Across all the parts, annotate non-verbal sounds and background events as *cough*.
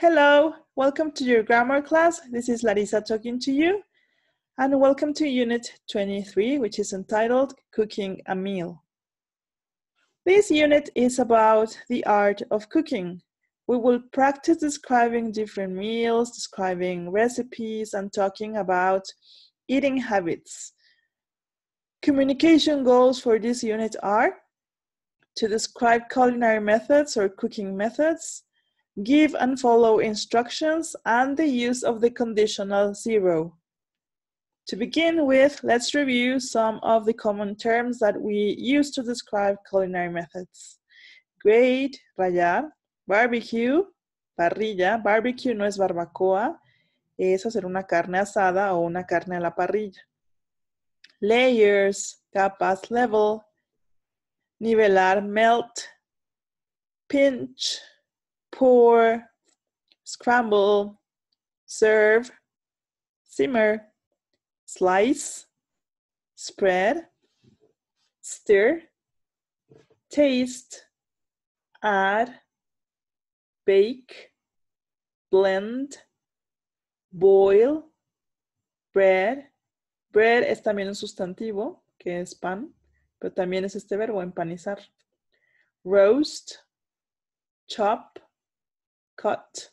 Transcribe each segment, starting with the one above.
Hello, welcome to your grammar class. This is Larissa talking to you. And welcome to Unit 23, which is entitled Cooking a Meal. This unit is about the art of cooking. We will practice describing different meals, describing recipes, and talking about eating habits. Communication goals for this unit are to describe culinary methods or cooking methods, give and follow instructions, and the use of the conditional zero. To begin with, let's review some of the common terms that we use to describe culinary methods. Grate, rayar, barbecue, parrilla. Barbecue no es barbacoa, es hacer una carne asada o una carne a la parrilla. Layers, capas, level, nivelar, melt, pinch, pour, scramble, serve, simmer, slice, spread, stir, taste, add, bake, blend, boil, bread. Bread es también un sustantivo, que es pan, pero también es este verbo, empanizar. Roast, chop, cut,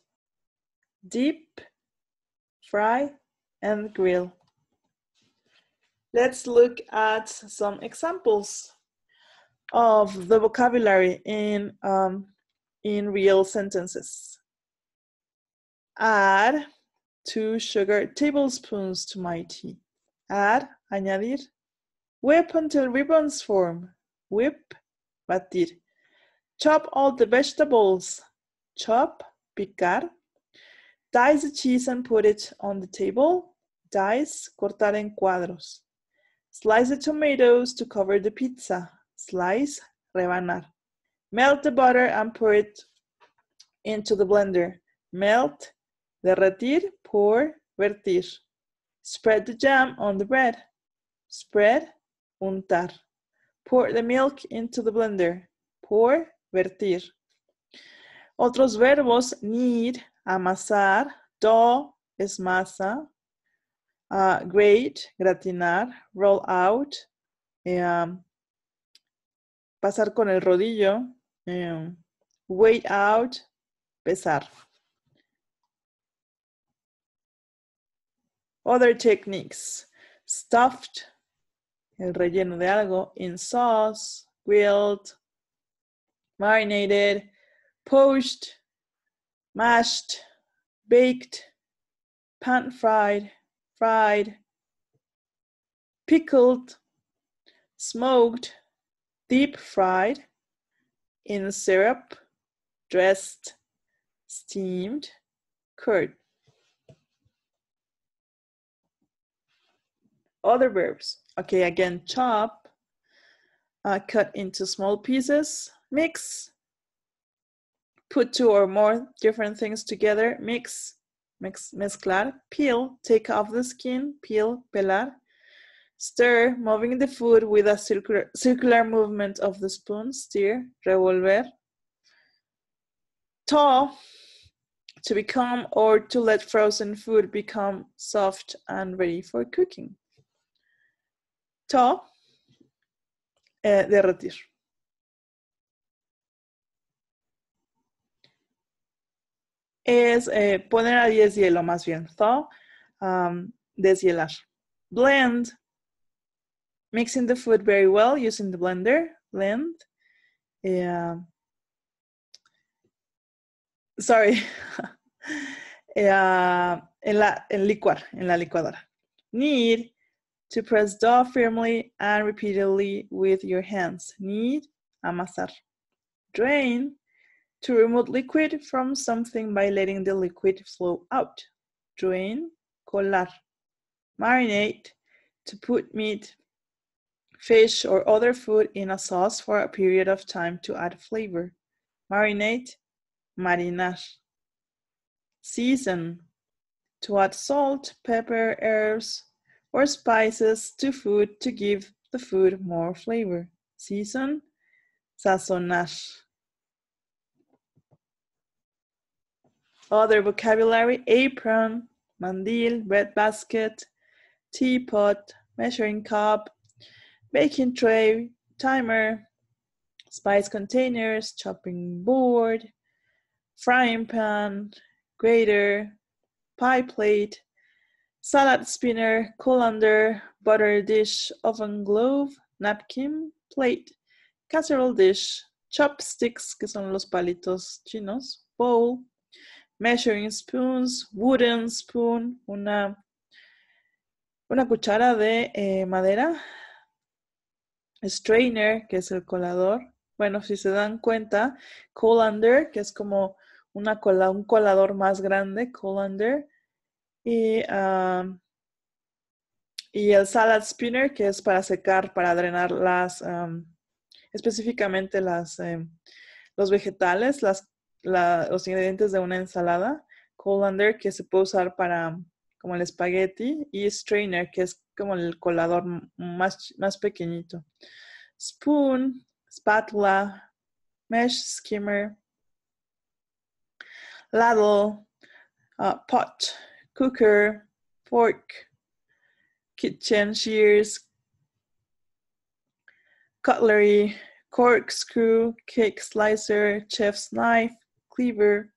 dip, fry, and grill. Let's look at some examples of the vocabulary in, um, in real sentences. Add two sugar tablespoons to my tea. Add, añadir. Whip until ribbons form. Whip, batir. Chop all the vegetables. Chop, picar. Dice the cheese and put it on the table. Dice, cortar en cuadros. Slice the tomatoes to cover the pizza. Slice, rebanar. Melt the butter and pour it into the blender. Melt, derretir, pour, vertir. Spread the jam on the bread. Spread, untar. Pour the milk into the blender. Pour, vertir. Otros verbos, knead, amasar, dough es masa, uh, grate, gratinar, roll out, um, pasar con el rodillo, um, weigh out, pesar. Other techniques, stuffed, el relleno de algo, in sauce, grilled, marinated, poached, mashed, baked, pan fried, fried, pickled, smoked, deep fried, in syrup, dressed, steamed, curd. Other verbs. Okay, again, chop, uh, cut into small pieces, mix, put two or more different things together, mix, mix, mezclar, peel, take off the skin, peel, pelar, stir, moving the food with a circular, circular movement of the spoon, stir, revolver, thaw, to become or to let frozen food become soft and ready for cooking. Thaw, eh, derretir. Es eh, poner a deshielo más bien. Thaw, um, deshielar. Blend, mixing the food very well using the blender. Blend. Yeah. Sorry. *laughs* yeah, en, la, en licuar, en la licuadora. Knead to press dough firmly and repeatedly with your hands. Knead, amasar. Drain, to remove liquid from something by letting the liquid flow out. Drain, colar. Marinate, to put meat, fish, or other food in a sauce for a period of time to add flavor. Marinate, marinar. Season, to add salt, pepper, herbs, or spices to food to give the food more flavor. Season, sazonar. Other vocabulary, apron, mandil, bread basket, teapot, measuring cup, baking tray, timer, spice containers, chopping board, frying pan, grater, pie plate, salad spinner, colander, butter dish, oven glove, napkin, plate, casserole dish, chopsticks, que son los palitos chinos, bowl, measuring spoons, wooden spoon, una, una cuchara de eh, madera, strainer, que es el colador. Bueno, si se dan cuenta, colander, que es como una cola, un colador más grande, colander, y, y el salad spinner, que es para secar, para drenar las, específicamente las, em, los vegetales, las, los ingredientes de una ensalada. Colander, que se puede usar para como el espagueti, y strainer, que es como el colador más, más pequeñito. Spoon, spatula, mesh skimmer, ladle, uh, pot, cooker, fork, kitchen shears, cutlery, corkscrew, cake slicer, chef's knife, cleaver,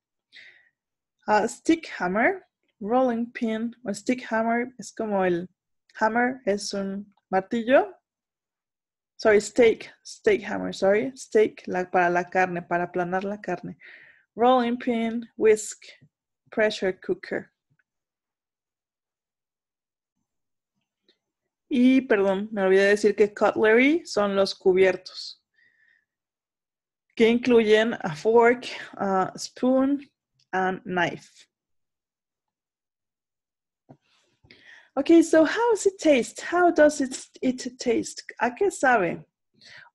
stick hammer, rolling pin o stick hammer es como el hammer es un martillo. Sorry, steak, steak hammer, sorry, steak la, para la carne, para aplanar la carne. Rolling pin, whisk, pressure cooker. Y perdón, me olvidé decir que cutlery son los cubiertos, que incluyen a fork, a spoon, and knife. Okay, so how does it taste? How does it, it taste? ¿A qué sabe?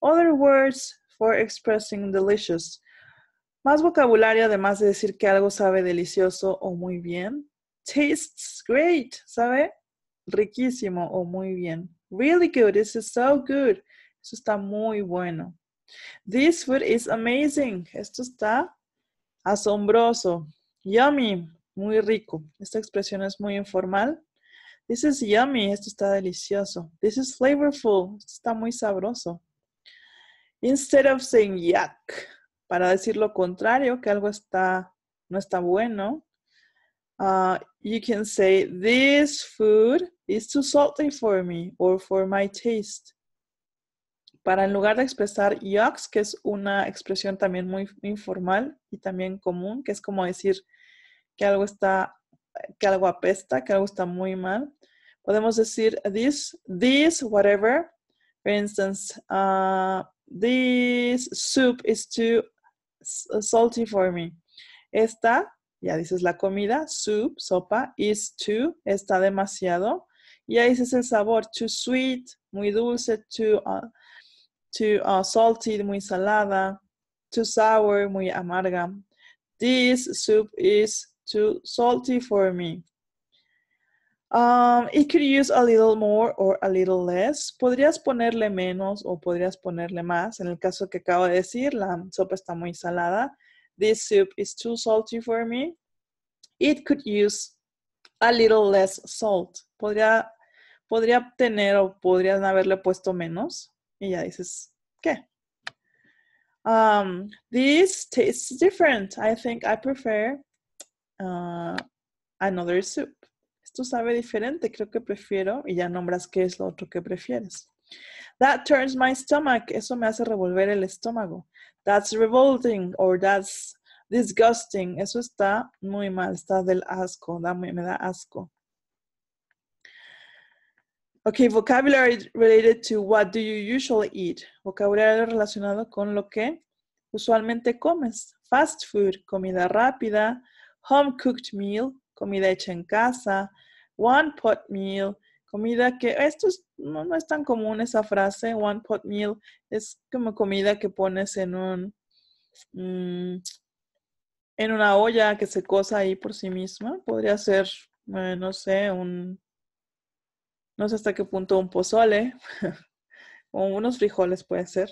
Other words for expressing delicious. Más vocabulario además de decir que algo sabe delicioso o muy bien. Tastes great, ¿sabe? riquísimo o muy bien. Really good. This is so good. Eso está muy bueno. This food is amazing. Esto está asombroso. Yummy. Muy rico. Esta expresión es muy informal. This is yummy. Esto está delicioso. This is flavorful. Esto está muy sabroso. Instead of saying yuck, para decir lo contrario, que algo está, no está bueno, uh, you can say, This food is too salty for me or for my taste. Para en lugar de expresar yucks, que es una expresión también muy informal y también común, que es como decir que algo está, que algo apesta, que algo está muy mal, podemos decir this, this, whatever. For instance, uh, this soup is too salty for me. Esta ya dices la comida, soup, sopa, is too, está demasiado. Y ahí dices el sabor, too sweet, muy dulce, too, uh, too uh, salty, muy salada, too sour, muy amarga. This soup is too salty for me. Um, it could use a little more or a little less. Podrías ponerle menos o podrías ponerle más. En el caso que acabo de decir, la sopa está muy salada. This soup is too salty for me. It could use a little less salt. Podría, podría tener o podrían haberle puesto menos. Y ya dices, ¿qué? Um, this tastes different. I think I prefer uh, another soup. Esto sabe diferente, creo que prefiero. Y ya nombras qué es lo otro que prefieres. That turns my stomach. Eso me hace revolver el estómago. That's revolting or that's disgusting. Eso está muy mal. Está del asco. Me da asco. Ok, vocabulary related to what do you usually eat. Vocabulario relacionado con lo que usualmente comes. Fast food, comida rápida. Home cooked meal, comida hecha en casa. One pot meal, comida que, esto no, no, es tan común esa frase, one pot meal, es como comida que pones en un, mm, en una olla que se cosa ahí por sí misma. Podría ser, eh, no sé, un, no sé hasta qué punto un pozole *laughs* o unos frijoles puede ser.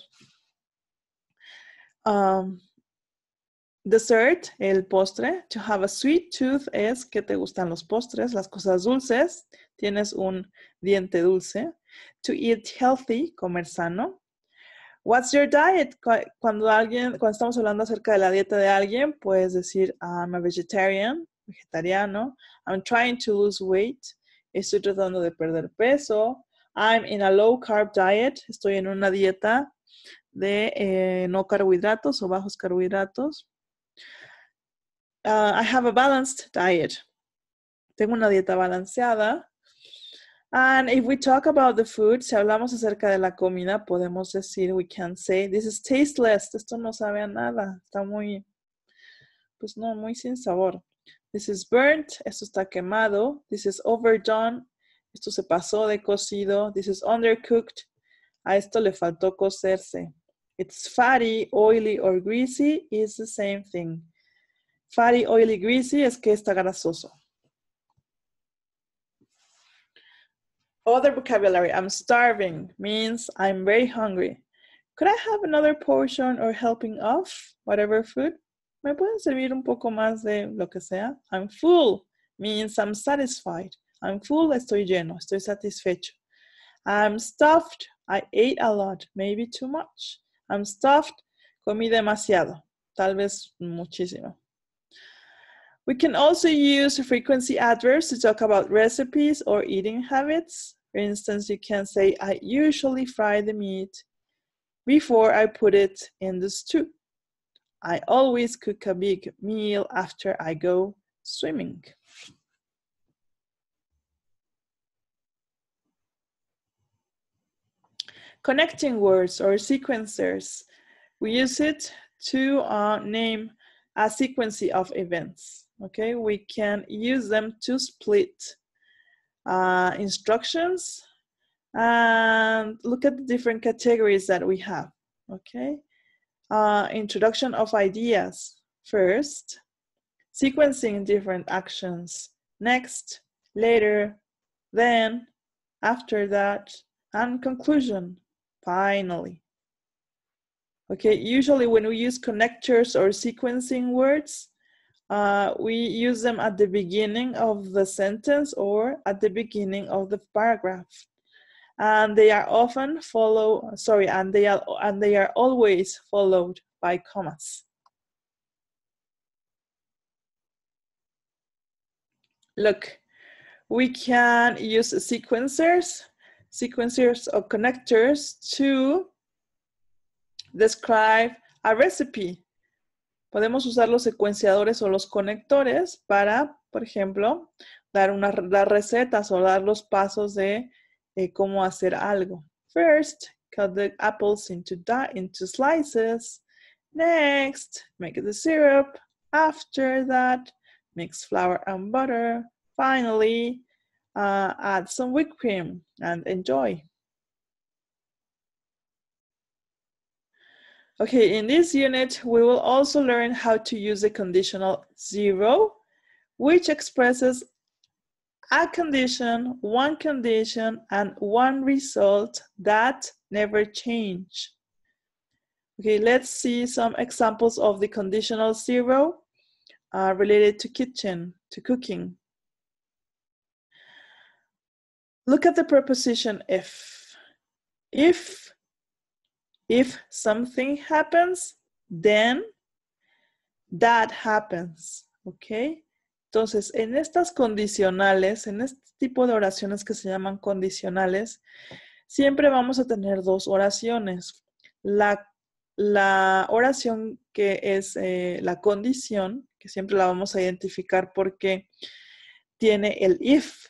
Dessert, el postre. To have a sweet tooth es que te gustan los postres, las cosas dulces. Tienes un diente dulce. To eat healthy, comer sano. What's your diet? Cuando alguien, cuando estamos hablando acerca de la dieta de alguien, puedes decir I'm a vegetarian, vegetariano. I'm trying to lose weight. Estoy tratando de perder peso. I'm in a low carb diet. Estoy en una dieta de eh, no carbohidratos o bajos carbohidratos. Uh, I have a balanced diet. Tengo una dieta balanceada. And if we talk about the food, si hablamos acerca de la comida, podemos decir, we can say, this is tasteless. Esto no sabe a nada. Está muy, pues no, muy sin sabor. This is burnt. Esto está quemado. This is overdone. Esto se pasó de cocido. This is undercooked. A esto le faltó cocerse. It's fatty, oily, or greasy is the same thing. Fatty, oily, greasy es que está grasoso. Other vocabulary, I'm starving, means I'm very hungry. Could I have another portion or helping of whatever food? ¿Me pueden servir un poco más de lo que sea? I'm full, means I'm satisfied. I'm full, estoy lleno, estoy satisfecho. I'm stuffed, I ate a lot, maybe too much. I'm stuffed, comí demasiado, tal vez muchísimo. We can also use frequency adverbs to talk about recipes or eating habits. For instance, you can say, I usually fry the meat before I put it in the stew. I always cook a big meal after I go swimming. Connecting words or sequencers. We use it to uh, name a sequence of events. Okay, we can use them to split uh, instructions and look at the different categories that we have. Okay, uh, introduction of ideas first, sequencing different actions next, later, then, after that, and conclusion finally. Okay, usually when we use connectors or sequencing words, uh, we use them at the beginning of the sentence or at the beginning of the paragraph. And they are often follow, sorry, and they are, and they are always followed by commas. Look, we can use sequencers, sequencers or connectors to describe a recipe. Podemos usar los secuenciadores o los conectores para, por ejemplo, dar, una, dar recetas o dar los pasos de eh, cómo hacer algo. First, cut the apples into, into slices. Next, make the syrup. After that, mix flour and butter. Finally, uh, add some whipped cream and enjoy. Okay, in this unit, we will also learn how to use the conditional zero, which expresses a condition, one condition, and one result that never change. Okay, let's see some examples of the conditional zero uh, related to kitchen, to cooking. Look at the preposition if. If if something happens, then that happens. ¿Ok? Entonces, en estas condicionales, en este tipo de oraciones que se llaman condicionales, siempre vamos a tener dos oraciones. La, la oración que es eh, la condición, que siempre la vamos a identificar porque tiene el if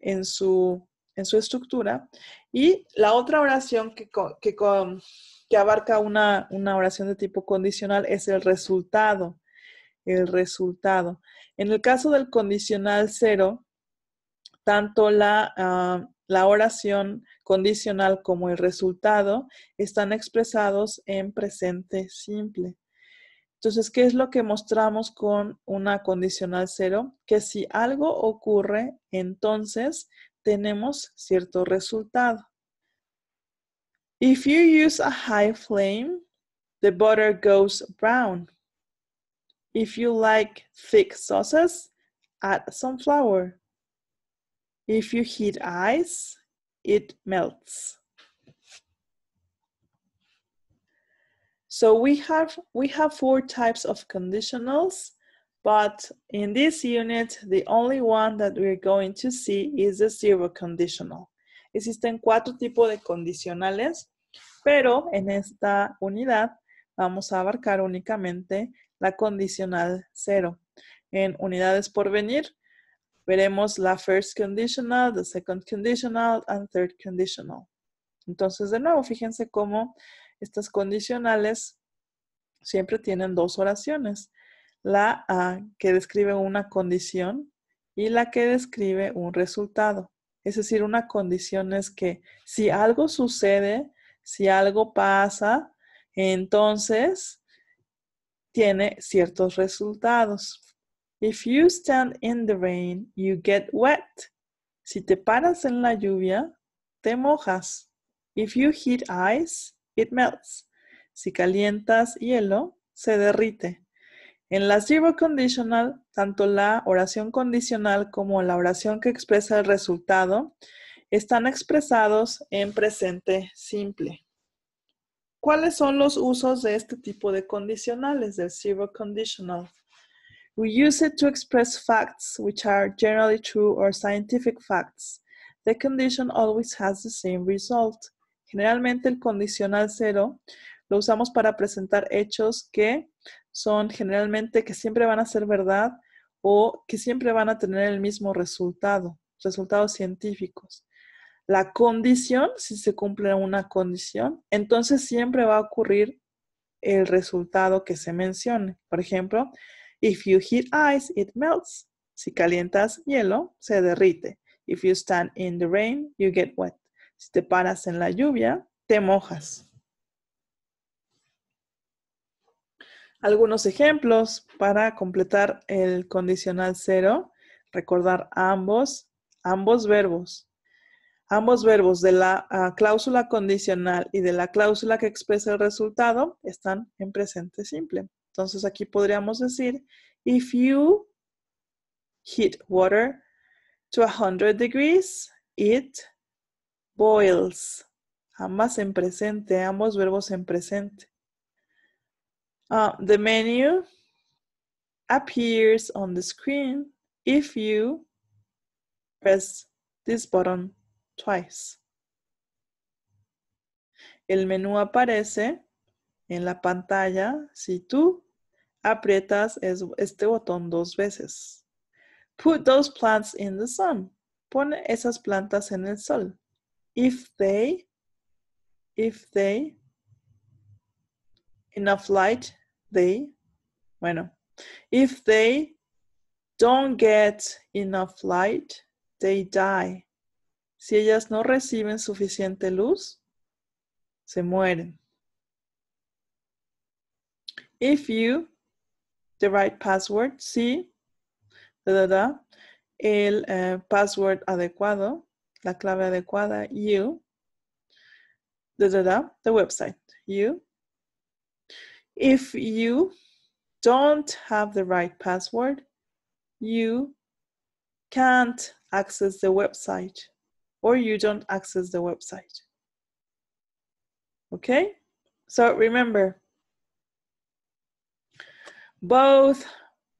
en su en su estructura. Y la otra oración que, que, que abarca una, una, oración de tipo condicional es el resultado. El resultado. En el caso del condicional cero, tanto la, ah, la oración condicional como el resultado están expresados en presente simple. Entonces, ¿qué es lo que mostramos con una condicional cero? Que si algo ocurre, entonces tenemos cierto resultado. If you use a high flame, the butter goes brown. If you like thick sauces, add some flour. If you heat ice, it melts. So we have, we have four types of conditionals, but in this unit, the only one that we're going to see is the zero conditional. Existen cuatro tipos de condicionales, pero en esta unidad vamos a abarcar únicamente la condicional cero. En unidades por venir, veremos la first conditional, the second conditional, and third conditional. Entonces, de nuevo, fíjense cómo estas condicionales siempre tienen dos oraciones. La que describe una condición y la que describe un resultado. Es decir, una condición es que si algo sucede, si algo pasa, entonces tiene ciertos resultados. If you stand in the rain, you get wet. Si te paras en la lluvia, te mojas. If you heat ice, it melts. Si calientas hielo, se derrite. En la zero conditional, tanto la oración condicional como la oración que expresa el resultado están expresados en presente simple. ¿Cuáles son los usos de este tipo de condicionales, del zero conditional? We use it to express facts which are generally true or scientific facts. The condition always has the same result. Generalmente el condicional cero lo usamos para presentar hechos que son generalmente que siempre van a ser verdad o que siempre van a tener el mismo resultado, resultados científicos. La condición, si se cumple una condición, entonces siempre va a ocurrir el resultado que se mencione. Por ejemplo, if you heat ice, it melts. Si calientas hielo, se derrite. If you stand in the rain, you get wet. Si te paras en la lluvia, te mojas. Algunos ejemplos para completar el condicional cero. Recordar ambos, ambos verbos. Ambos verbos de la ah, cláusula condicional y de la cláusula que expresa el resultado están en presente simple. Entonces aquí podríamos decir, if you heat water to 100 degrees, it boils. Ambas en presente, ambos verbos en presente. Uh, the menu appears on the screen if you press this button twice. El menú aparece en la pantalla si tú aprietas este botón dos veces. Put those plants in the sun. Pone esas plantas en el sol. if they if they enough light they bueno if they don't get enough light they die si ellas no reciben suficiente luz se mueren if you the right password si da, da, da, el uh, password adecuado la clave adecuada, you, da, da, da, the website, you. If you don't have the right password, you can't access the website or you don't access the website. Okay? So remember, both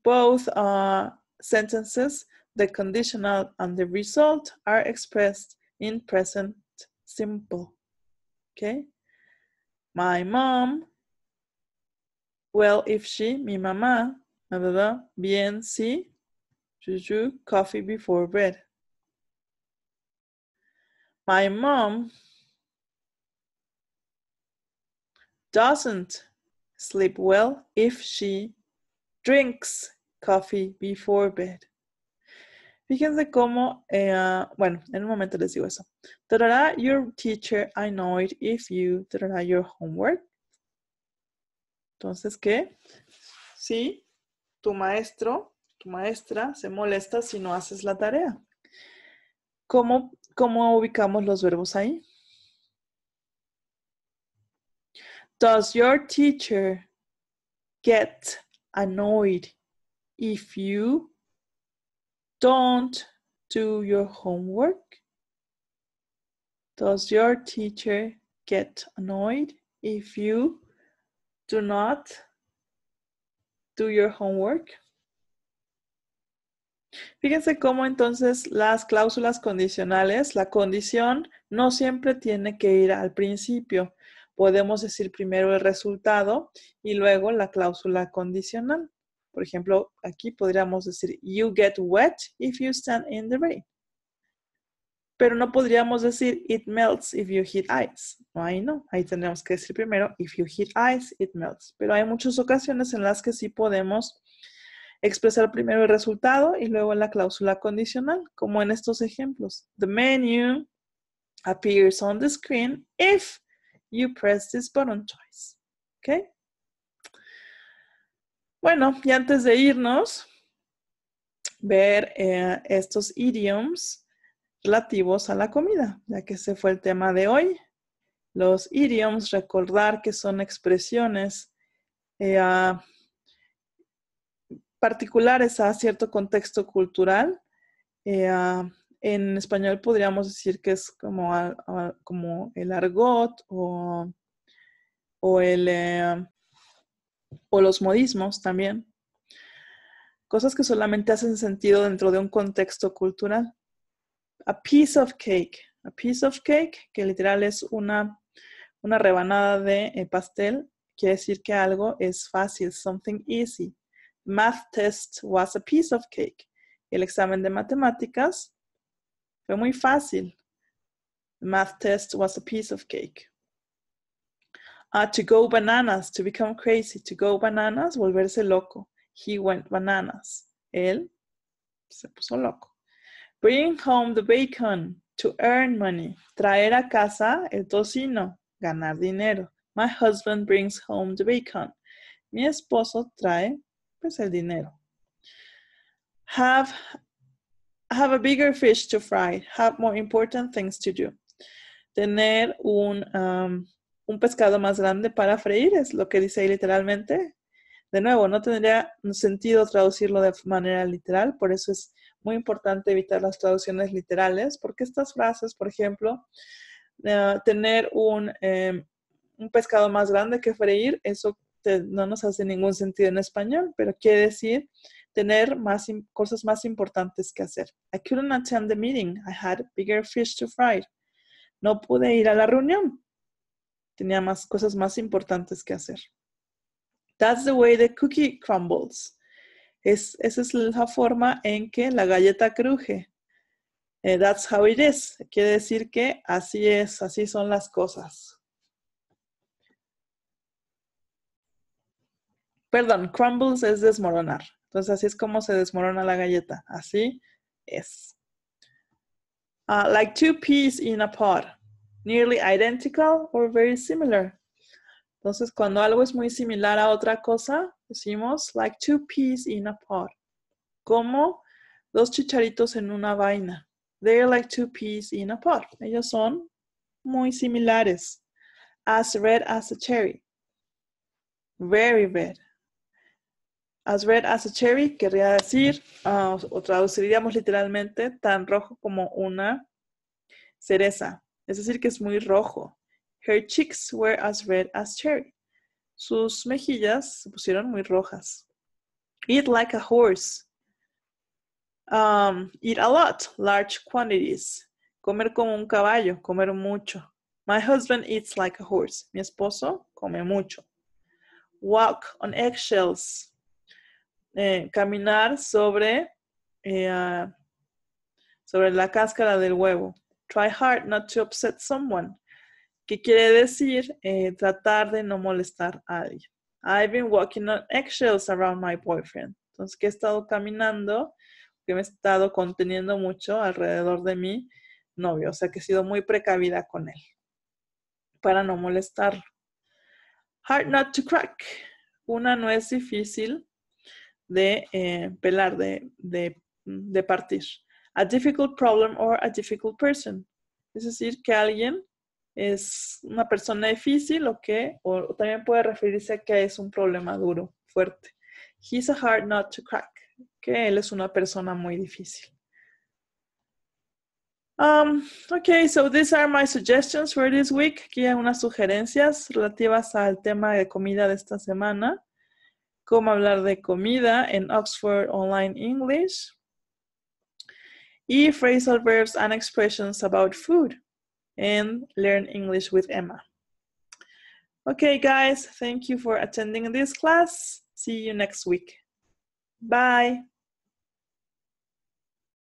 both uh, sentences the conditional and the result are expressed in present simple. Okay? My mom, well, if she, mi mamá, ¿verdad? Bien, si, juju, coffee before bed. My mom doesn't sleep well if she drinks coffee before bed. Fíjense cómo, eh, bueno, en un momento les digo eso. Tarara, your teacher annoyed if you, tarara, your homework. Entonces, ¿qué? Sí, tu maestro, tu maestra se molesta si no haces la tarea. ¿Cómo, cómo ubicamos los verbos ahí? Does your teacher get annoyed if you don't do your homework? Does your teacher get annoyed if you do not do your homework? Fíjense cómo entonces las cláusulas condicionales, la condición no siempre tiene que ir al principio. Podemos decir primero el resultado y luego la cláusula condicional. Por ejemplo, aquí podríamos decir, you get wet if you stand in the rain. Pero no podríamos decir, it melts if you hit ice. No, ahí no. Ahí tendríamos que decir primero, if you hit ice, it melts. Pero hay muchas ocasiones en las que sí podemos expresar primero el resultado y luego la cláusula condicional, como en estos ejemplos. The menu appears on the screen if you press this button twice. ¿Ok? Bueno, y antes de irnos, ver eh, estos idioms relativos a la comida, ya que ese fue el tema de hoy. Los idioms, recordar que son expresiones eh, particulares a cierto contexto cultural. Eh, ah, en español podríamos decir que es como, el argot o, o, el, eh, o los modismos también. Cosas que solamente hacen sentido dentro de un contexto cultural. A piece of cake. A piece of cake, que literal es una, una rebanada de eh, pastel, quiere decir que algo es fácil, something easy math test was a piece of cake. El examen de matemáticas fue muy fácil. The math test was a piece of cake. Uh, to go bananas, to become crazy. To go bananas, volverse loco. He went bananas. Él se puso loco. Bring home the bacon. To earn money. Traer a casa el tocino. Ganar dinero. My husband brings home the bacon. Mi esposo trae pues el dinero. Have, have a bigger fish to fry. Have more important things to do. Tener un, um, un pescado más grande para freír es lo que dice ahí literalmente. De nuevo, no tendría sentido traducirlo de manera literal, por eso es muy importante evitar las traducciones literales, porque estas frases, por ejemplo, uh, tener un, um, un pescado más grande que freír, eso no nos hace ningún sentido en español, pero quiere decir tener más cosas más importantes que hacer. I couldn't attend the meeting. I had bigger fish to fry. No pude ir a la reunión. Tenía más cosas más importantes que hacer. That's the way the cookie crumbles. Es, esa es la forma en que la galleta cruje. Eh, that's how it is. Quiere decir que así es, así son las cosas. Perdón, crumbles es desmoronar. Entonces así es como se desmorona la galleta. Así es. Uh, like two peas in a pod. Nearly identical or very similar. Entonces cuando algo es muy similar a otra cosa, decimos like two peas in a pod. Como dos chicharitos en una vaina. They're like two peas in a pod. Ellos son muy similares. As red as a cherry. Very red. As red as a cherry querría decir, uh, o traduciríamos literalmente, tan rojo como una cereza. Es decir, que es muy rojo. Her cheeks were as red as cherry. Sus mejillas se pusieron muy rojas. Eat like a horse. Um, eat a lot, large quantities. Comer como un caballo, comer mucho. My husband eats like a horse. Mi esposo come mucho. Walk on eggshells. Eh, caminar sobre, eh, ah, sobre la cáscara del huevo. Try hard not to upset someone. ¿Qué quiere decir? Eh, tratar de no molestar a alguien. I've been walking on eggshells around my boyfriend. Entonces, que he estado caminando, que me he estado conteniendo mucho alrededor de mi novio. O sea, que he sido muy precavida con él para no molestarlo. Hard not to crack. Una no es difícil de eh, pelar, de, de, de, partir. A difficult problem or a difficult person. Es decir, que alguien es una persona difícil o que, o también puede referirse a que es un problema duro, fuerte. He's a hard nut to crack. Que él es una persona muy difícil. Um, okay, so these are my suggestions for this week. Aquí hay unas sugerencias relativas al tema de comida de esta semana. Cómo hablar de comida en Oxford Online English. Y phrasal verbs and expressions about food. And learn English with Emma. Okay, guys, thank you for attending this class. See you next week. Bye.